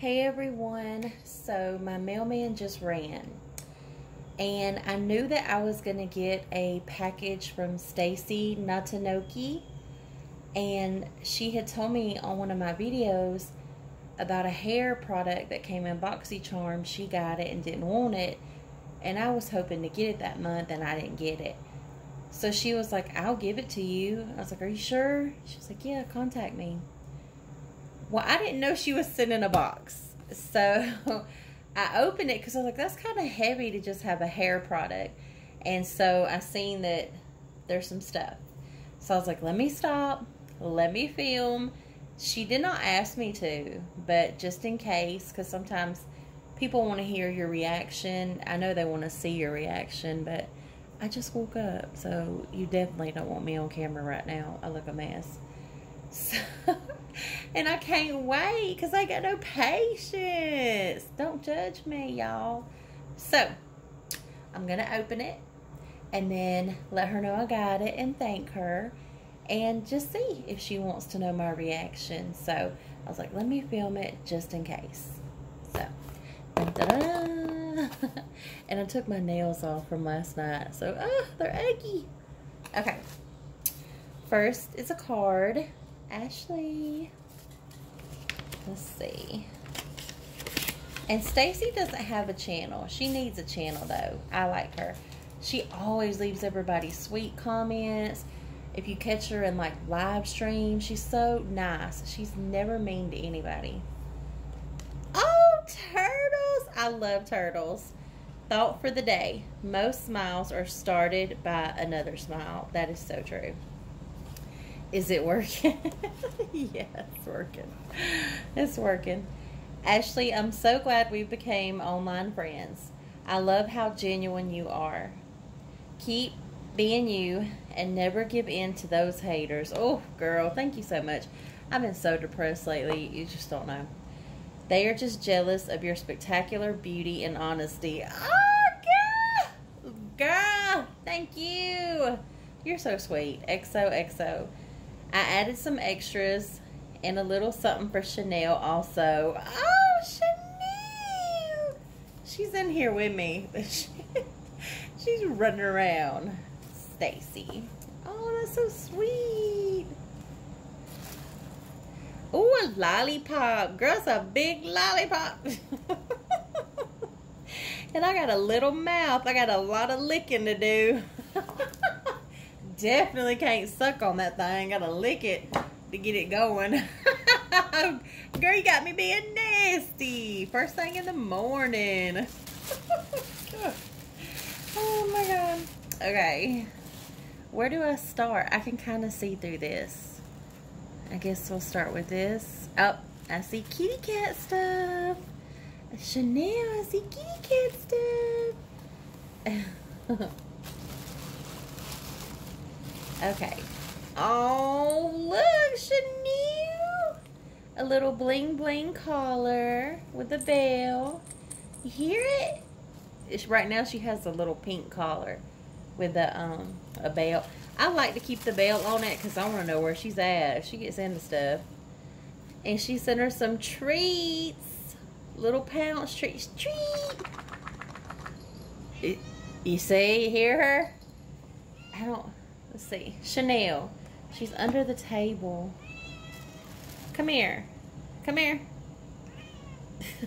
Hey everyone, so my mailman just ran and I knew that I was going to get a package from Stacie Notinokey and she had told me on one of my videos about a hair product that came in BoxyCharm. She got it and didn't want it and I was hoping to get it that month and I didn't get it. So she was like, I'll give it to you. I was like, Are you sure? She was like, Yeah, contact me. Well, I didn't know she was sending a box. So I opened it because I was like, that's kind of heavy to just have a hair product. And so I seen that there's some stuff. So I was like, let me stop. Let me film. She did not ask me to, but just in case, because sometimes people want to hear your reaction. I know they want to see your reaction, but I just woke up. So you definitely don't want me on camera right now. I look a mess. So and I can't wait because I got no patience. Don't judge me, y'all. So, I'm going to open it and then let her know I got it and thank her and just see if she wants to know my reaction. So, I was like, let me film it just in case. So, and I took my nails off from last night. So, oh, they're eggy. Okay. First is a card. Ashley. Let's see. And Stacie doesn't have a channel. She needs a channel though. I like her. She always leaves everybody sweet comments. If you catch her in like live stream, she's so nice. She's never mean to anybody. Oh, turtles. I love turtles. Thought for the day. Most smiles are started by another smile. That is so true. Is it working? yeah, it's working. It's working. Ashley, I'm so glad we became online friends. I love how genuine you are. Keep being you and never give in to those haters. Oh, girl, thank you so much. I've been so depressed lately. You just don't know. They are just jealous of your spectacular beauty and honesty. Oh, girl! Girl, thank you. You're so sweet. XOXO. I added some extras and a little something for Chanel also. Oh, Chanel! She's in here with me. She's running around. Stacie. Oh, that's so sweet. Oh, a lollipop. Girl's a big lollipop. and I got a little mouth. I got a lot of licking to do. definitely can't suck on that thing. Gotta lick it to get it going. Girl, you got me being nasty. First thing in the morning. oh my god. Okay. Where do I start? I can kind of see through this. I guess we'll start with this. Oh, I see kitty cat stuff. Chanel, I see kitty cat stuff. Okay. Oh, look, Chanel. A little bling bling collar with a bell. You hear it? It's, right now she has a little pink collar with a, um, a bell. I like to keep the bell on it because I want to know where she's at if she gets into stuff. And she sent her some treats. Little pounce treats. Treat! you see? Hear her? I don't... Let's see. Chanel. She's under the table. Come here. Come here.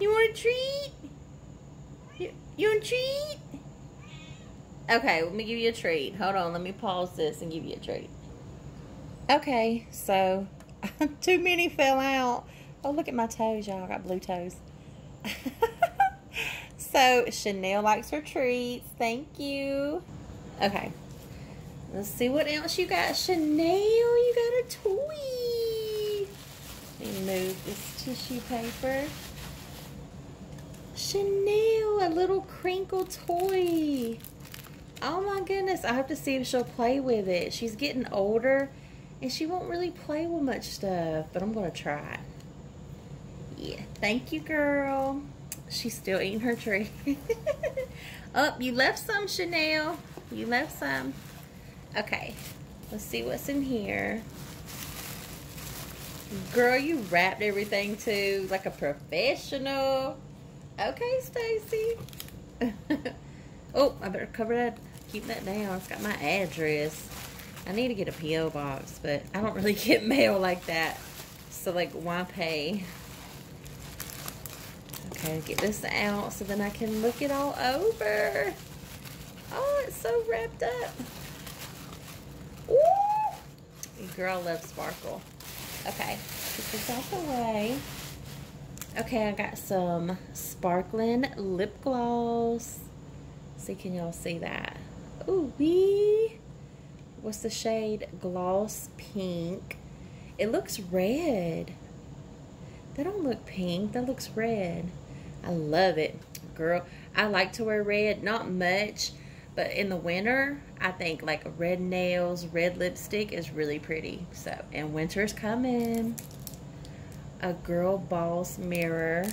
you want a treat? You, you want a treat? Okay, let me give you a treat. Hold on, let me pause this and give you a treat. Okay, so too many fell out. Oh, look at my toes, y'all. I got blue toes. so, Chanel likes her treats. Thank you. Okay. Let's see what else you got. Chanel, you got a toy. Let me move this tissue paper. Chanel, a little crinkle toy. Oh my goodness. I have to see if she'll play with it. She's getting older and she won't really play with much stuff, but I'm going to try. Yeah. Thank you, girl. She's still eating her treat. oh, you left some, Chanel. You left some. Okay, let's see what's in here. Girl, you wrapped everything too, like a professional. Okay, Stacie. oh, I better cover that, keep that down. It's got my address. I need to get a P.O. box, but I don't really get mail like that. So, like, why pay? Okay, get this out so then I can look it all over. Oh, it's so wrapped up. Ooh! Girl loves sparkle. Okay, get this out the way. Okay, I got some sparkling lip gloss. See, can y'all see that? Ooh, wee. What's the shade? Gloss Pink. It looks red. That don't look pink. That looks red. I love it. Girl, I like to wear red. Not much, but in the winter, I think like red nails, red lipstick is really pretty. So, and winter's coming. A girl boss mirror.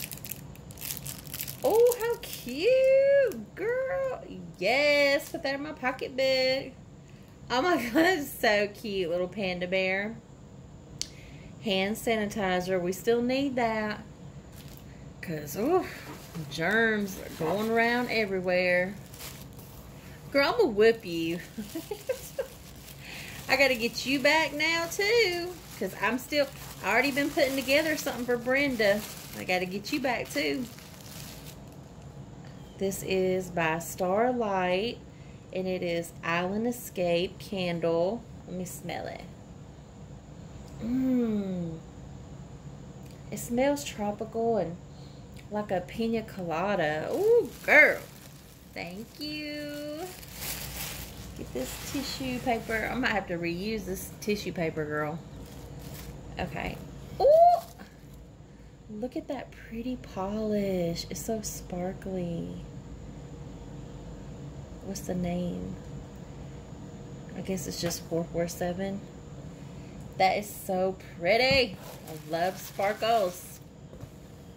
Oh, how cute, girl. Yes, put that in my pocketbook. Oh my god, so cute, little panda bear. Hand sanitizer, we still need that. Because, oh, germs are going around everywhere. Girl, I'm going to whip you. I got to get you back now, too. Because I'm still, I already been putting together something for Brenda. I got to get you back, too. This is by Starlight. And it is Island Escape Candle. Let me smell it. Mmm. It smells tropical and like a pina colada. Ooh, girl. Thank you. Get this tissue paper. I might have to reuse this tissue paper, girl. Okay. Ooh! Look at that pretty polish. It's so sparkly. What's the name? I guess it's just 447. That is so pretty. I love sparkles.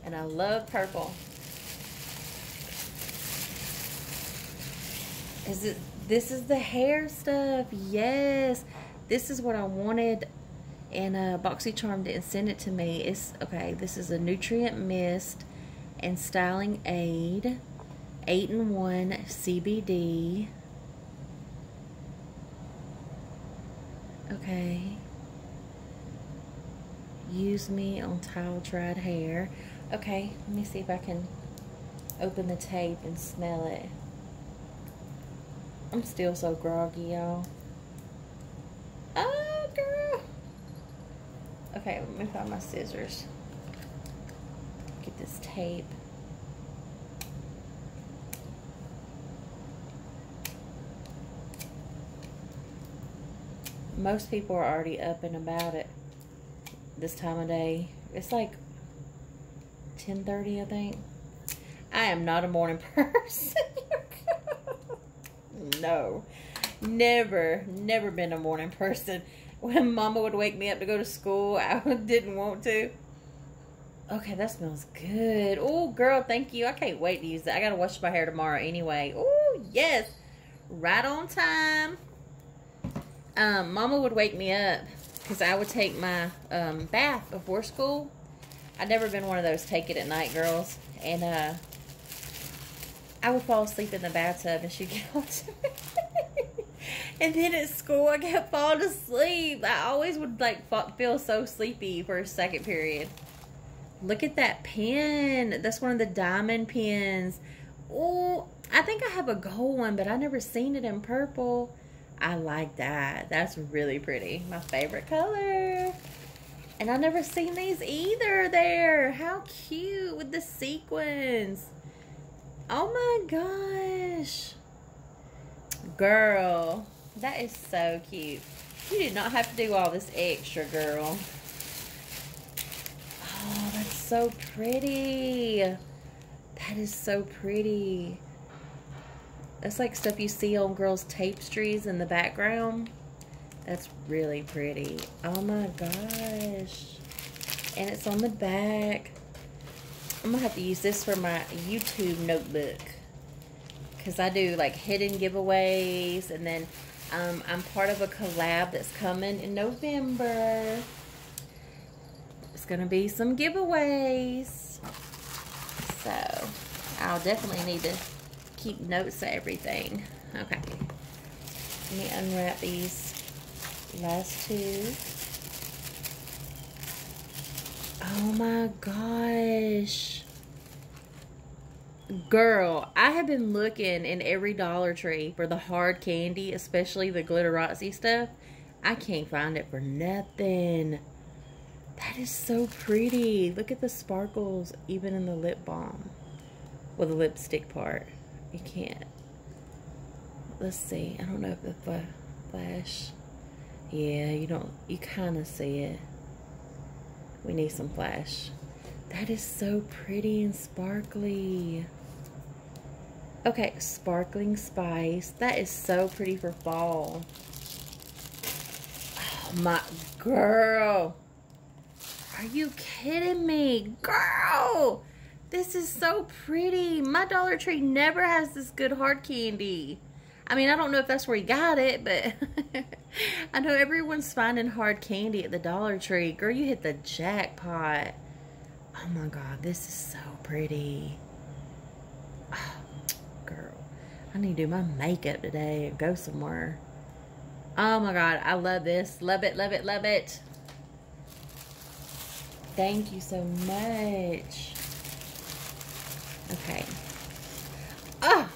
And I love purple. Is it, this is the hair stuff. Yes. This is what I wanted and uh, BoxyCharm didn't send it to me. It's, okay, this is a Nutrient Mist and Styling Aid. 8-in-1 CBD. Okay. Use me on tile dried hair. Okay, let me see if I can open the tape and smell it. I'm still so groggy, y'all. Oh, girl. Okay, let me find my scissors. Get this tape. Most people are already up and about it this time of day. It's like 10.30, I think. I am not a morning person. no. Never, never been a morning person. When mama would wake me up to go to school, I didn't want to. Okay, that smells good. Oh, girl, thank you. I can't wait to use that. I got to wash my hair tomorrow anyway. Oh, yes. Right on time. Um, mama would wake me up because I would take my um, bath before school I've never been one of those take it at night girls. And uh, I would fall asleep in the bathtub and she'd get on to me. and then at school, I kept falling asleep. I always would like feel so sleepy for a second period. Look at that pen. That's one of the diamond pens. Oh, I think I have a gold one, but I never seen it in purple. I like that. That's really pretty. My favorite color. And I've never seen these either there. How cute with the sequins. Oh my gosh. Girl, that is so cute. You did not have to do all this extra, girl. Oh, that's so pretty. That is so pretty. That's like stuff you see on girls' tapestries in the background. That's really pretty. Oh my gosh. And it's on the back. I'm going to have to use this for my YouTube notebook. Because I do like hidden giveaways. And then um, I'm part of a collab that's coming in November. It's going to be some giveaways. So, I'll definitely need to keep notes of everything. Okay. Let me unwrap these last two. Oh my gosh. Girl, I have been looking in every Dollar Tree for the hard candy, especially the glitterazzi stuff. I can't find it for nothing. That is so pretty. Look at the sparkles, even in the lip balm. Well, the lipstick part. You can't. Let's see. I don't know if the flash. Yeah, you don't. You kind of see it. We need some flash. That is so pretty and sparkly. Okay, sparkling spice. That is so pretty for fall. Oh my girl. Are you kidding me? Girl! This is so pretty. My Dollar Tree never has this good hard candy. I mean, I don't know if that's where he got it, but I know everyone's finding hard candy at the Dollar Tree. Girl, you hit the jackpot. Oh my God, this is so pretty. Oh, girl, I need to do my makeup today and go somewhere. Oh my God, I love this. Love it, love it, love it. Thank you so much. Okay. Oh.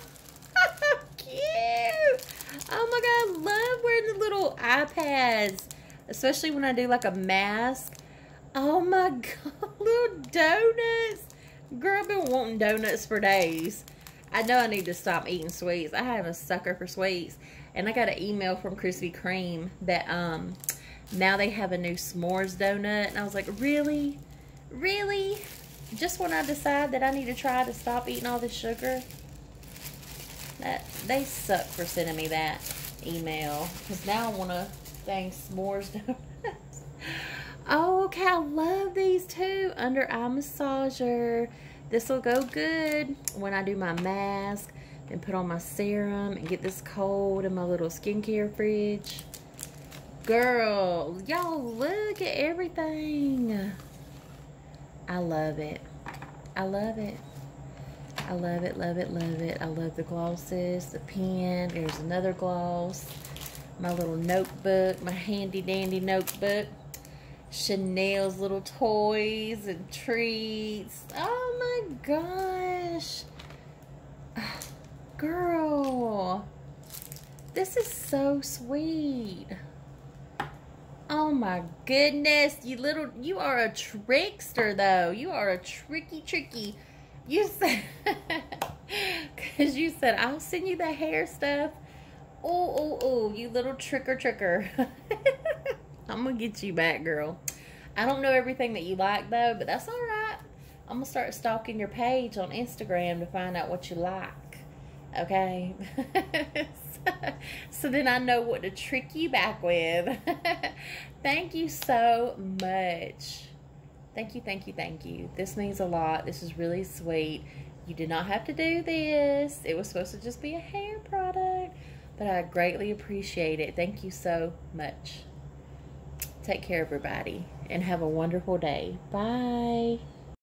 Oh my God, I love wearing the little eye pads, especially when I do like a mask. Oh my God, little donuts. Girl, I've been wanting donuts for days. I know I need to stop eating sweets. I have a sucker for sweets. And I got an email from Krispy Kreme that um now they have a new s'mores donut. And I was like, really? Really? Just when I decide that I need to try to stop eating all this sugar? That They suck for sending me that email. Because now I want to thank s'mores oh, okay. I love these too. Under eye massager. This will go good when I do my mask and put on my serum and get this cold in my little skincare fridge. Girl, y'all look at everything. I love it. I love it. I love it, love it, love it. I love the glosses, the pen. There's another gloss. My little notebook, my handy dandy notebook. Chanel's little toys and treats. Oh my gosh. Girl. This is so sweet. Oh my goodness, you little, you are a trickster though. You are a tricky, tricky. You said, because you said, I'll send you the hair stuff. Oh, oh, oh, you little tricker, tricker. I'm going to get you back, girl. I don't know everything that you like though, but that's all right. I'm going to start stalking your page on Instagram to find out what you like. Okay? so then I know what to trick you back with. thank you so much. Thank you, thank you, thank you. This means a lot. This is really sweet. You did not have to do this. It was supposed to just be a hair product, but I greatly appreciate it. Thank you so much. Take care, everybody, and have a wonderful day. Bye.